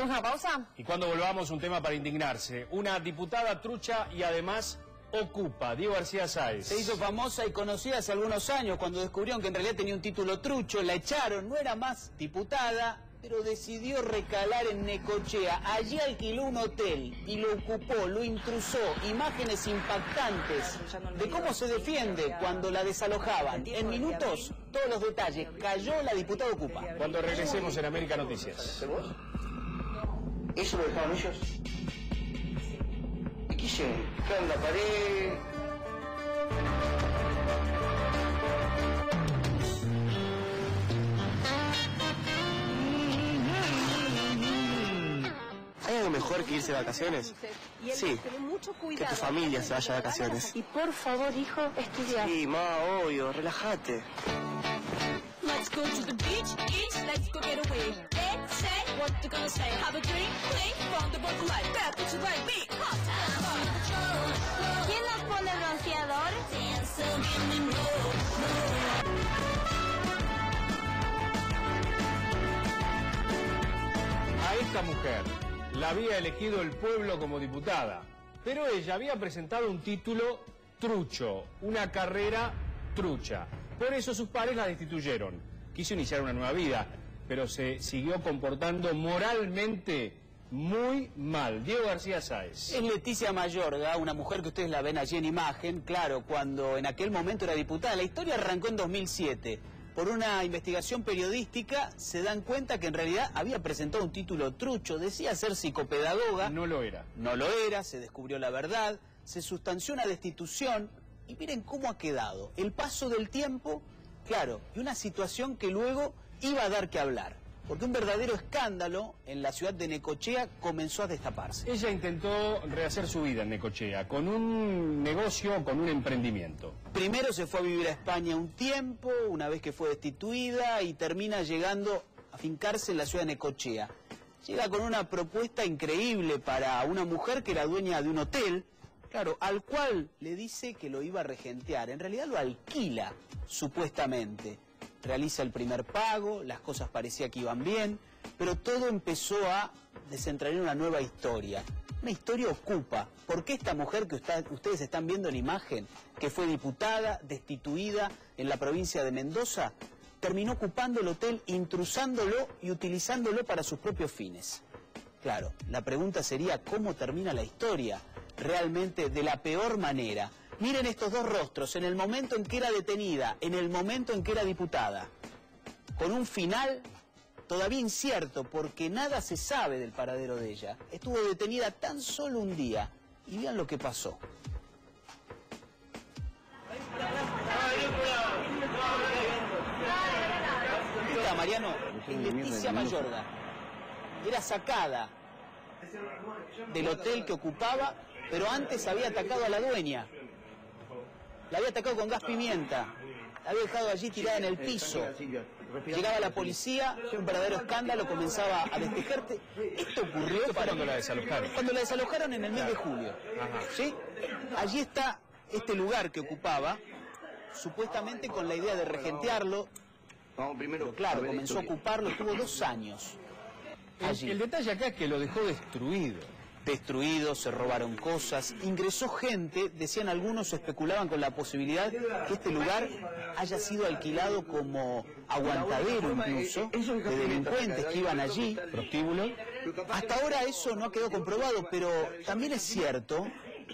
¿Hacemos una pausa? Y cuando volvamos, un tema para indignarse. Una diputada trucha y además ocupa, Diego García Sáez. Se hizo famosa y conocida hace algunos años cuando descubrieron que en realidad tenía un título trucho, la echaron, no era más diputada, pero decidió recalar en Necochea. Allí alquiló un hotel y lo ocupó, lo intrusó. Imágenes impactantes de cómo se defiende cuando la desalojaban. En minutos, todos los detalles. Cayó la diputada Ocupa. Cuando regresemos en América Noticias. ¿Eso lo dejaron ellos? ¿Y qué hicieron? Claro, la pared... ¿Hay algo mejor que irse de vacaciones? Sí, que tu familia se vaya de vacaciones. Y por favor, hijo, estudia. Sí, ma, obvio, relájate. Let's go to the beach, eat, let's go get away. A. ¿Quién nos pone bronceador? A esta mujer la había elegido el pueblo como diputada, pero ella había presentado un título trucho, una carrera trucha. Por eso sus padres la destituyeron. Quiso iniciar una nueva vida, pero se siguió comportando moralmente muy mal. Diego García Sáez. Es Leticia Mayorga, una mujer que ustedes la ven allí en imagen, claro, cuando en aquel momento era diputada. La historia arrancó en 2007. Por una investigación periodística se dan cuenta que en realidad había presentado un título trucho, decía ser psicopedagoga. No lo era. No lo era, se descubrió la verdad, se sustanció una destitución y miren cómo ha quedado. El paso del tiempo, claro, y una situación que luego iba a dar que hablar. Porque un verdadero escándalo en la ciudad de Necochea comenzó a destaparse. Ella intentó rehacer su vida en Necochea, con un negocio, con un emprendimiento. Primero se fue a vivir a España un tiempo, una vez que fue destituida, y termina llegando a fincarse en la ciudad de Necochea. Llega con una propuesta increíble para una mujer que era dueña de un hotel, claro, al cual le dice que lo iba a regentear. En realidad lo alquila, supuestamente. Realiza el primer pago, las cosas parecía que iban bien, pero todo empezó a desentrañar una nueva historia. Una historia ocupa. ¿Por qué esta mujer que usted- ustedes están viendo en imagen, que fue diputada, destituida en la provincia de Mendoza, terminó ocupando el hotel, intrusándolo y utilizándolo para sus propios fines? Claro, la pregunta sería cómo termina la historia, realmente de la peor manera. Miren estos dos rostros, en el momento en que era detenida, en el momento en que era diputada, con un final todavía incierto porque nada se sabe del paradero de ella. Estuvo detenida tan solo un día y vean lo que pasó. Esta, Mariano, Leticia Mayorga. Era sacada del hotel que ocupaba, pero antes había atacado a la dueña. La había atacado con gas pimienta. La había dejado allí tirada en el piso. Llegaba la policía, un verdadero escándalo comenzaba a destejerse. Esto ocurrió fue cuando la desalojaron. Cuando la desalojaron en el mes de julio. ¿Sí? Allí está este lugar que ocupaba, supuestamente con la idea de regentearlo. Pero claro, comenzó a ocuparlo, estuvo dos años. El, Allí. el detalle acá es que lo dejó destruido. Destruidos, se robaron cosas, ingresó gente, decían algunos, especulaban con la posibilidad que este lugar haya sido alquilado como aguantadero incluso de delincuentes que iban allí, prostíbulos. Hasta ahora eso no ha quedado comprobado, pero también es cierto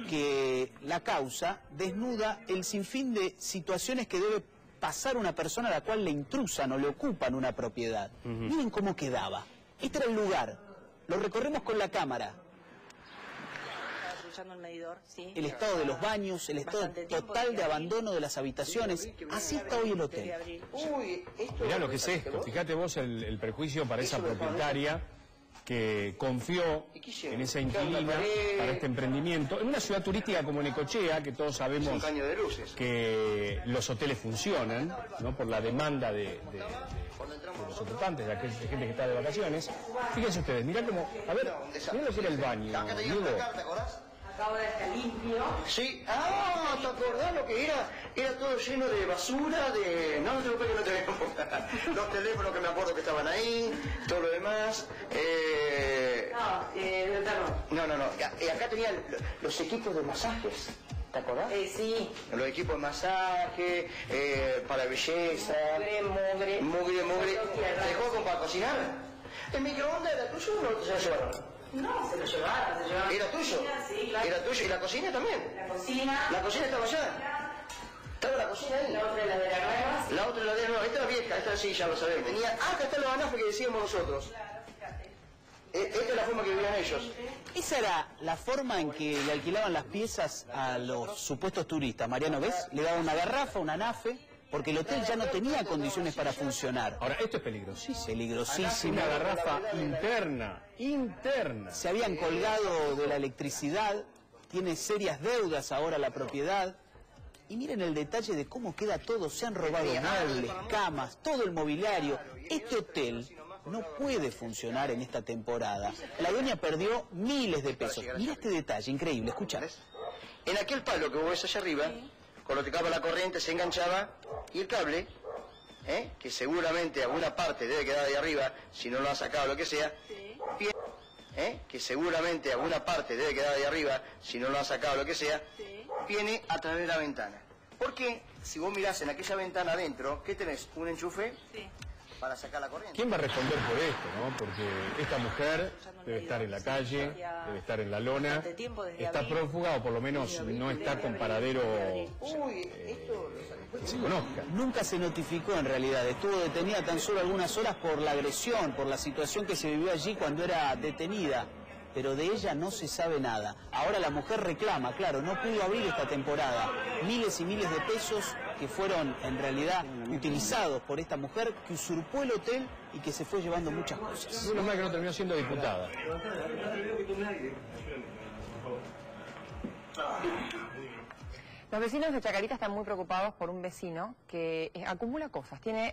que la causa desnuda el sinfín de situaciones que debe pasar una persona a la cual le intrusan o le ocupan una propiedad. Miren cómo quedaba. Este era el lugar. Lo recorremos con la cámara. El medidor, sí. el estado de los baños, el estado total de abandono de las habitaciones. Así está hoy el hotel. Uy, esto... Mirá lo que es esto. Fíjate vos el, el perjuicio para esa propietaria que confió en esa inquilina para este emprendimiento. En una ciudad turística como Necochea, que todos sabemos que los hoteles funcionan, ¿no? Por la demanda de, de- de- de los ocupantes, de, de gente que está de vacaciones. Fíjense ustedes, mirá como, a ver, mirá lo que era el baño, ¿Sabes que te digo Diego. ¿Te estar limpio. Sí, ah, ¿te acordás lo que era? Era todo lleno de basura, de... No, no te preocupes que no te veo. Los teléfonos que me acuerdo que estaban ahí, todo lo demás. Eh, No, no, no. Y acá tenían los equipos de masajes. ¿Te acordás? Eh, sí. Los equipos de masaje, eh, para belleza. Mugre, mugre. Mugre, mugre. ¿Te dejó como para cocinar? ¿El microondas era tuyo o no lo llevaron? No, se lo llevaron, se llevaron. ¿Era tuyo? Sí, claro. ¿Era tuyo? ¿Y la cocina también? La cocina. ¿La cocina estaba allá? ¿Estaba la cocina ahí? La otra es la de las nuevas. La otra la de no, esta es la vieja, esta sí, ya lo sabemos. Tenía, ah, acá está la banafa que decíamos nosotros. E- Esta es la forma que vivían ellos. Esa era la forma en que le alquilaban las piezas a los supuestos turistas. Mariano, ¿ves? Le daban una garrafa, una nafe, porque el hotel ya no tenía condiciones para funcionar. Ahora, esto es peligrosísimo. Peligrosísimo. Una garrafa interna, interna. Se habían colgado de la electricidad, tiene serias deudas ahora la propiedad. Y miren el detalle de cómo queda todo, se han robado muebles, camas, todo el mobiliario. Este hotel no puede funcionar en esta temporada. La dueña perdió miles de pesos. Mira este detalle, increíble, escucha. En aquel palo que vos ves allá arriba, colocaba la corriente, se enganchaba y el cable, ¿eh? que seguramente alguna parte debe quedar ahí arriba, si no lo han sacado lo que sea, ¿eh? que seguramente alguna parte debe quedar ahí arriba, si no lo han sacado lo que sea, viene a través de la ventana. Porque si vos mirás en aquella ventana adentro, ¿qué tenés? ¿Un enchufe? Para sacar la corriente. ¿Quién va a responder por esto, no? Porque esta mujer debe estar en la calle, debe estar en la lona, está prófuga o por lo menos no está con paradero que se conozca. Nunca se notificó en realidad, estuvo detenida tan solo algunas horas por la agresión, por la situación que se vivió allí cuando era detenida, pero de ella no se sabe nada. Ahora la mujer reclama, claro, no pudo abrir esta temporada. Miles y miles de pesos que fueron en realidad utilizados por esta mujer que usurpó el hotel y que se fue llevando muchas cosas. Menos mal que no terminó siendo diputada. Los vecinos de Chacarita están muy preocupados por un vecino que eh, acumula cosas. Tiene